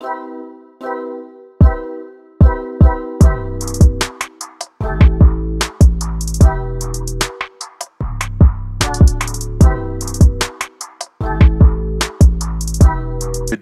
Good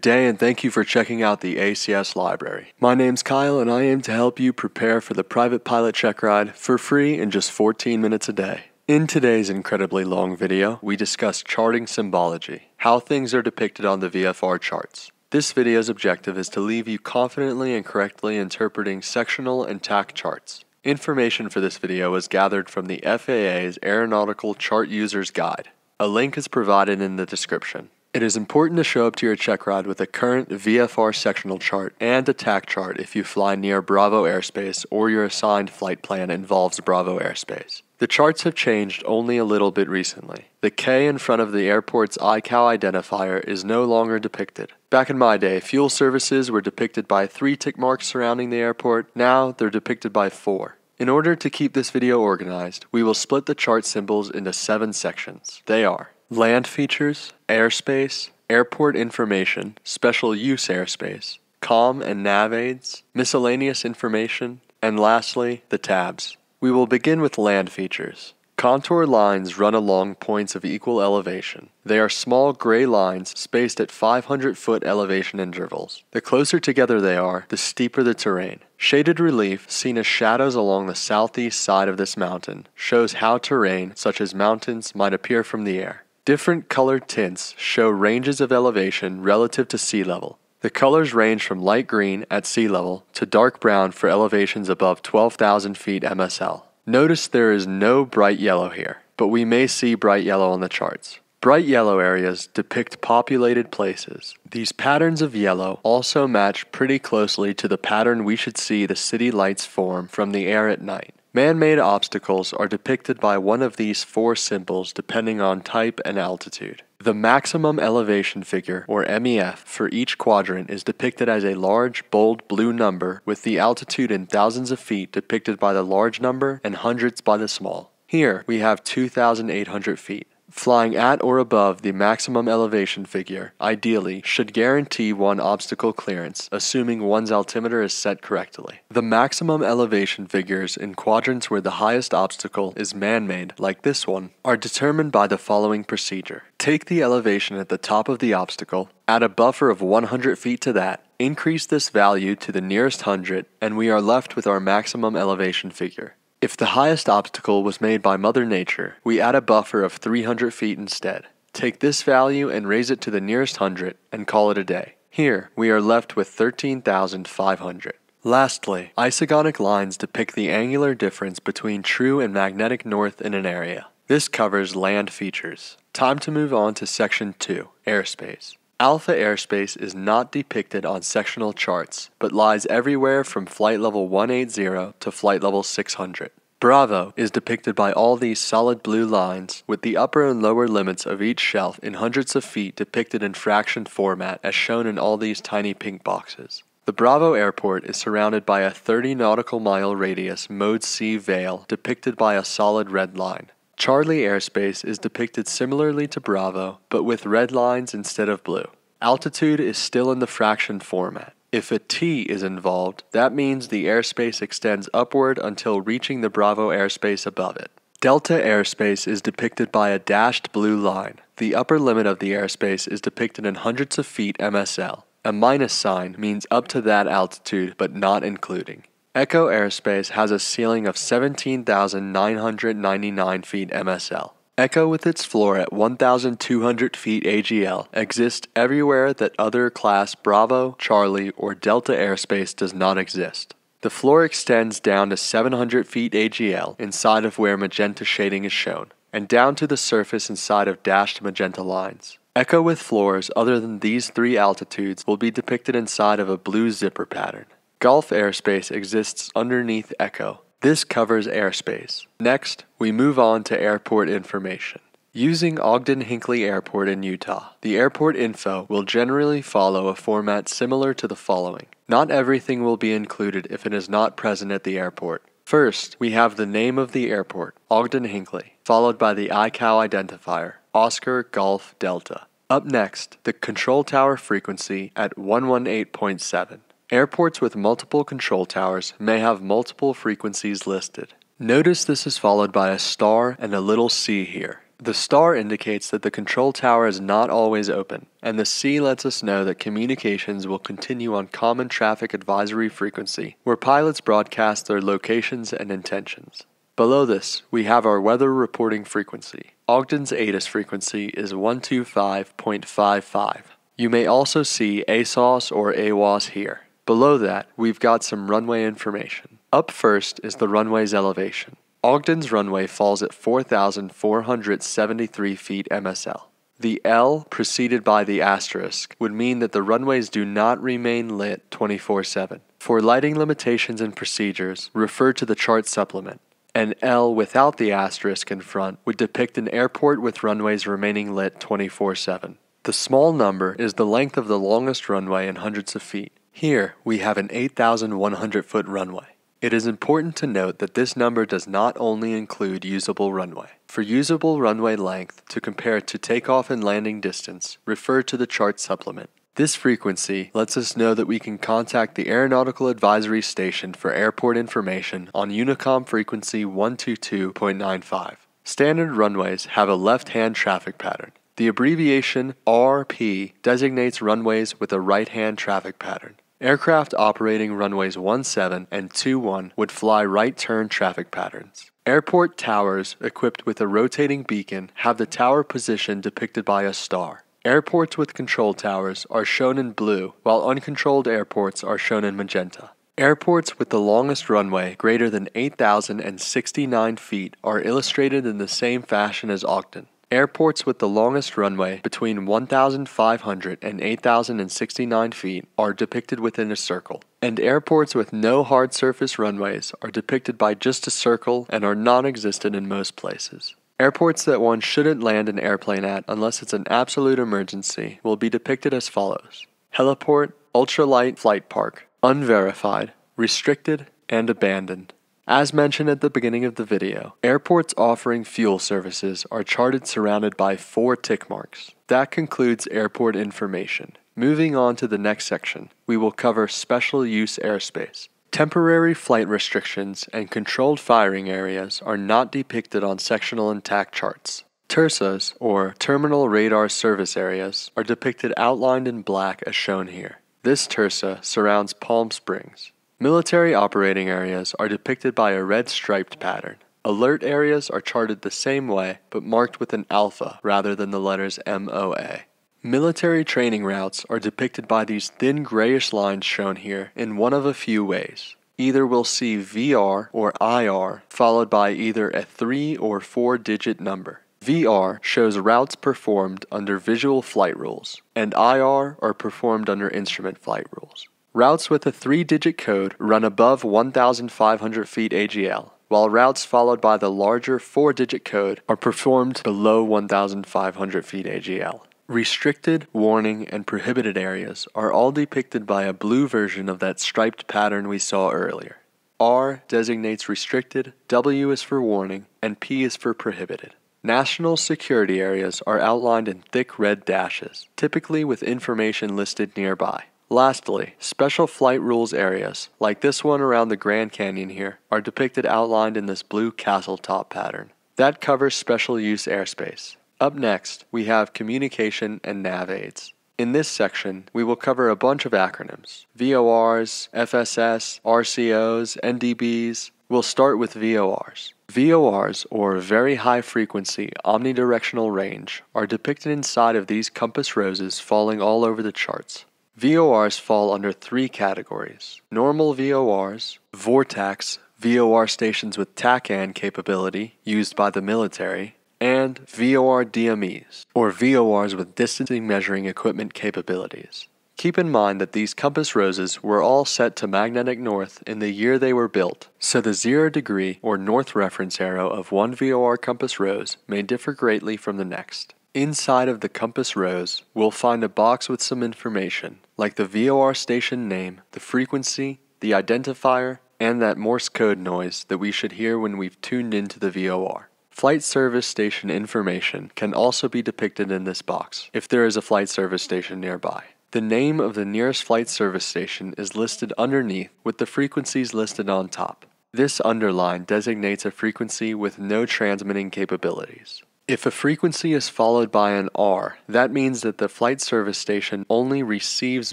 day and thank you for checking out the ACS library. My name's Kyle and I aim to help you prepare for the private pilot check ride for free in just 14 minutes a day. In today's incredibly long video, we discuss charting symbology, how things are depicted on the VFR charts. This video's objective is to leave you confidently and correctly interpreting sectional and TAC charts. Information for this video was gathered from the FAA's Aeronautical Chart User's Guide. A link is provided in the description. It is important to show up to your check ride with a current VFR sectional chart and a TAC chart if you fly near Bravo airspace or your assigned flight plan involves Bravo airspace. The charts have changed only a little bit recently. The K in front of the airport's ICAO identifier is no longer depicted. Back in my day, fuel services were depicted by three tick marks surrounding the airport. Now they're depicted by four. In order to keep this video organized, we will split the chart symbols into seven sections. They are land features, airspace, airport information, special use airspace, com and nav aids, miscellaneous information, and lastly, the tabs. We will begin with land features. Contour lines run along points of equal elevation. They are small gray lines spaced at 500 foot elevation intervals. The closer together they are, the steeper the terrain. Shaded relief, seen as shadows along the southeast side of this mountain, shows how terrain, such as mountains, might appear from the air. Different colored tints show ranges of elevation relative to sea level. The colors range from light green at sea level to dark brown for elevations above 12,000 feet MSL. Notice there is no bright yellow here, but we may see bright yellow on the charts. Bright yellow areas depict populated places. These patterns of yellow also match pretty closely to the pattern we should see the city lights form from the air at night. Man-made obstacles are depicted by one of these four symbols depending on type and altitude. The maximum elevation figure, or MEF, for each quadrant is depicted as a large, bold blue number with the altitude in thousands of feet depicted by the large number and hundreds by the small. Here, we have 2,800 feet. Flying at or above the maximum elevation figure, ideally, should guarantee one obstacle clearance, assuming one's altimeter is set correctly. The maximum elevation figures in quadrants where the highest obstacle is man-made, like this one, are determined by the following procedure. Take the elevation at the top of the obstacle, add a buffer of 100 feet to that, increase this value to the nearest hundred, and we are left with our maximum elevation figure. If the highest obstacle was made by Mother Nature, we add a buffer of 300 feet instead. Take this value and raise it to the nearest hundred and call it a day. Here, we are left with 13,500. Lastly, isogonic lines depict the angular difference between true and magnetic north in an area. This covers land features. Time to move on to section 2, airspace. Alpha airspace is not depicted on sectional charts, but lies everywhere from flight level 180 to flight level 600. Bravo is depicted by all these solid blue lines, with the upper and lower limits of each shelf in hundreds of feet depicted in fraction format as shown in all these tiny pink boxes. The Bravo airport is surrounded by a 30 nautical mile radius Mode C veil depicted by a solid red line. Charlie airspace is depicted similarly to Bravo, but with red lines instead of blue. Altitude is still in the fraction format. If a T is involved, that means the airspace extends upward until reaching the Bravo airspace above it. Delta airspace is depicted by a dashed blue line. The upper limit of the airspace is depicted in hundreds of feet MSL. A minus sign means up to that altitude but not including. Echo Airspace has a ceiling of 17,999 feet MSL. Echo with its floor at 1,200 feet AGL exists everywhere that other class Bravo, Charlie, or Delta airspace does not exist. The floor extends down to 700 feet AGL inside of where magenta shading is shown, and down to the surface inside of dashed magenta lines. Echo with floors other than these three altitudes will be depicted inside of a blue zipper pattern. Golf airspace exists underneath Echo. This covers airspace. Next, we move on to airport information. Using Ogden Hinckley Airport in Utah, the airport info will generally follow a format similar to the following. Not everything will be included if it is not present at the airport. First, we have the name of the airport, Ogden Hinckley, followed by the ICAO identifier, Oscar Golf Delta. Up next, the control tower frequency at 118.7. Airports with multiple control towers may have multiple frequencies listed. Notice this is followed by a star and a little C here. The star indicates that the control tower is not always open, and the C lets us know that communications will continue on Common Traffic Advisory frequency, where pilots broadcast their locations and intentions. Below this, we have our weather reporting frequency. Ogden's ATIS frequency is 125.55. You may also see ASOS or AWOS here. Below that, we've got some runway information. Up first is the runway's elevation. Ogden's runway falls at 4,473 feet MSL. The L preceded by the asterisk would mean that the runways do not remain lit 24 7. For lighting limitations and procedures, refer to the chart supplement. An L without the asterisk in front would depict an airport with runways remaining lit 24 7. The small number is the length of the longest runway in hundreds of feet. Here, we have an 8,100 foot runway. It is important to note that this number does not only include usable runway. For usable runway length to compare to takeoff and landing distance, refer to the chart supplement. This frequency lets us know that we can contact the Aeronautical Advisory Station for airport information on Unicom frequency 122.95. Standard runways have a left-hand traffic pattern. The abbreviation RP designates runways with a right-hand traffic pattern. Aircraft operating runways 17 and 21 would fly right turn traffic patterns. Airport towers equipped with a rotating beacon have the tower position depicted by a star. Airports with control towers are shown in blue, while uncontrolled airports are shown in magenta. Airports with the longest runway, greater than 8,069 feet, are illustrated in the same fashion as Ogden. Airports with the longest runway between 1,500 and 8,069 feet are depicted within a circle, and airports with no hard surface runways are depicted by just a circle and are non existent in most places. Airports that one shouldn't land an airplane at unless it's an absolute emergency will be depicted as follows Heliport, Ultralight Flight Park, Unverified, Restricted, and Abandoned. As mentioned at the beginning of the video, airports offering fuel services are charted surrounded by four tick marks. That concludes airport information. Moving on to the next section, we will cover special use airspace. Temporary flight restrictions and controlled firing areas are not depicted on sectional and TAC charts. TRSAs, or Terminal Radar Service Areas, are depicted outlined in black as shown here. This TRSA surrounds Palm Springs. Military operating areas are depicted by a red striped pattern. Alert areas are charted the same way, but marked with an alpha rather than the letters MOA. Military training routes are depicted by these thin grayish lines shown here in one of a few ways. Either we'll see VR or IR followed by either a 3 or 4 digit number. VR shows routes performed under visual flight rules, and IR are performed under instrument flight rules. Routes with a three digit code run above 1,500 feet AGL, while routes followed by the larger four digit code are performed below 1,500 feet AGL. Restricted, warning, and prohibited areas are all depicted by a blue version of that striped pattern we saw earlier. R designates restricted, W is for warning, and P is for prohibited. National security areas are outlined in thick red dashes, typically with information listed nearby. Lastly, special flight rules areas, like this one around the Grand Canyon here, are depicted outlined in this blue castle top pattern. That covers special use airspace. Up next, we have communication and nav aids. In this section, we will cover a bunch of acronyms VORs, FSS, RCOs, NDBs. We'll start with VORs. VORs, or Very High Frequency Omnidirectional Range, are depicted inside of these compass roses falling all over the charts. VORs fall under three categories normal VORs, VORTACs, VOR stations with TACAN capability used by the military, and VOR DMEs, or VORs with distancing measuring equipment capabilities. Keep in mind that these compass roses were all set to magnetic north in the year they were built, so the zero degree or north reference arrow of one VOR compass rose may differ greatly from the next. Inside of the compass rose, we'll find a box with some information, like the VOR station name, the frequency, the identifier, and that Morse code noise that we should hear when we've tuned into the VOR. Flight service station information can also be depicted in this box if there is a flight service station nearby. The name of the nearest flight service station is listed underneath with the frequencies listed on top. This underline designates a frequency with no transmitting capabilities. If a frequency is followed by an R, that means that the flight service station only receives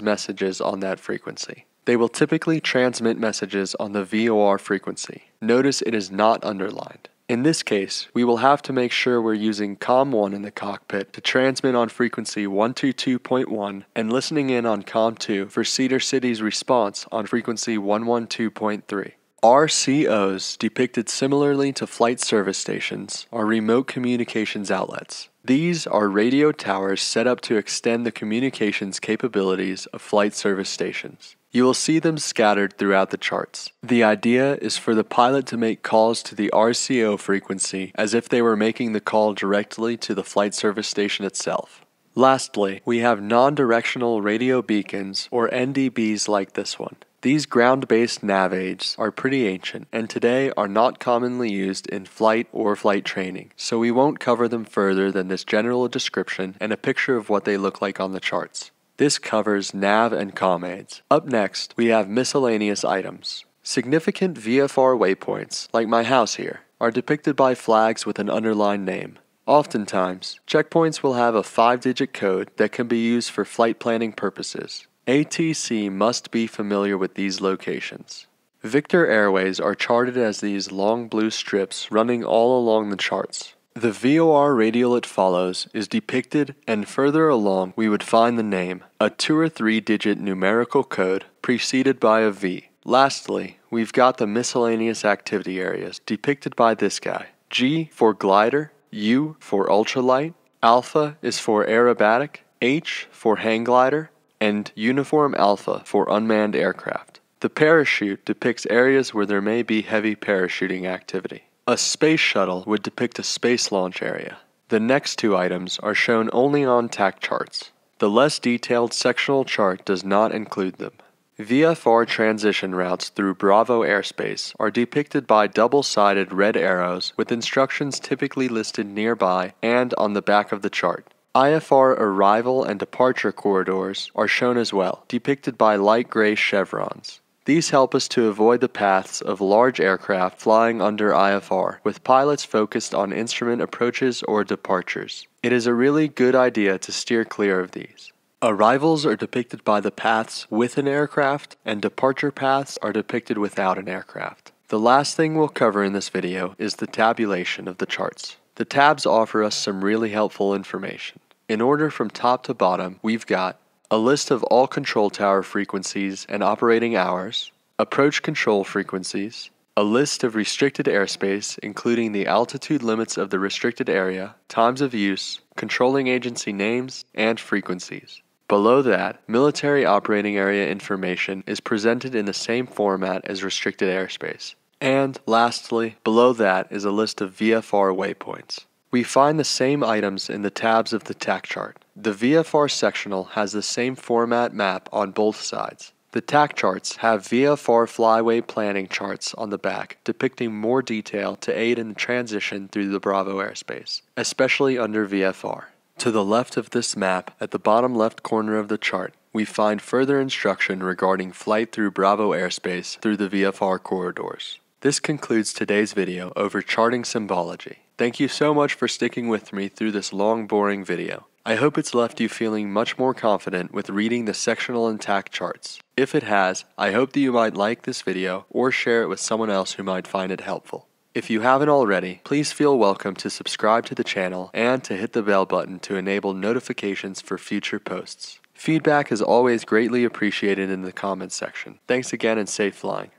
messages on that frequency. They will typically transmit messages on the VOR frequency. Notice it is not underlined. In this case, we will have to make sure we're using COM1 in the cockpit to transmit on frequency 122.1 and listening in on COM2 for Cedar City's response on frequency 112.3. RCOs, depicted similarly to flight service stations, are remote communications outlets. These are radio towers set up to extend the communications capabilities of flight service stations. You will see them scattered throughout the charts. The idea is for the pilot to make calls to the RCO frequency as if they were making the call directly to the flight service station itself. Lastly, we have non-directional radio beacons or NDBs like this one. These ground-based nav aids are pretty ancient and today are not commonly used in flight or flight training, so we won't cover them further than this general description and a picture of what they look like on the charts. This covers nav and com aids. Up next, we have miscellaneous items. Significant VFR waypoints, like my house here, are depicted by flags with an underlined name. Oftentimes, checkpoints will have a five-digit code that can be used for flight planning purposes. ATC must be familiar with these locations. Victor Airways are charted as these long blue strips running all along the charts. The VOR radial it follows is depicted and further along we would find the name, a two or three digit numerical code preceded by a V. Lastly, we've got the miscellaneous activity areas depicted by this guy. G for glider, U for ultralight, Alpha is for aerobatic, H for hang glider, and Uniform Alpha for unmanned aircraft. The parachute depicts areas where there may be heavy parachuting activity. A space shuttle would depict a space launch area. The next two items are shown only on TAC charts. The less detailed sectional chart does not include them. VFR transition routes through Bravo airspace are depicted by double-sided red arrows with instructions typically listed nearby and on the back of the chart. IFR arrival and departure corridors are shown as well, depicted by light gray chevrons. These help us to avoid the paths of large aircraft flying under IFR, with pilots focused on instrument approaches or departures. It is a really good idea to steer clear of these. Arrivals are depicted by the paths with an aircraft, and departure paths are depicted without an aircraft. The last thing we'll cover in this video is the tabulation of the charts. The tabs offer us some really helpful information. In order from top to bottom, we've got a list of all control tower frequencies and operating hours, approach control frequencies, a list of restricted airspace, including the altitude limits of the restricted area, times of use, controlling agency names, and frequencies. Below that, military operating area information is presented in the same format as restricted airspace. And lastly, below that is a list of VFR waypoints. We find the same items in the tabs of the TAC chart. The VFR sectional has the same format map on both sides. The TAC charts have VFR flyway planning charts on the back depicting more detail to aid in the transition through the Bravo airspace, especially under VFR. To the left of this map, at the bottom left corner of the chart, we find further instruction regarding flight through Bravo airspace through the VFR corridors. This concludes today's video over charting symbology. Thank you so much for sticking with me through this long, boring video. I hope it's left you feeling much more confident with reading the sectional and TAC charts. If it has, I hope that you might like this video or share it with someone else who might find it helpful. If you haven't already, please feel welcome to subscribe to the channel and to hit the bell button to enable notifications for future posts. Feedback is always greatly appreciated in the comments section. Thanks again and safe flying.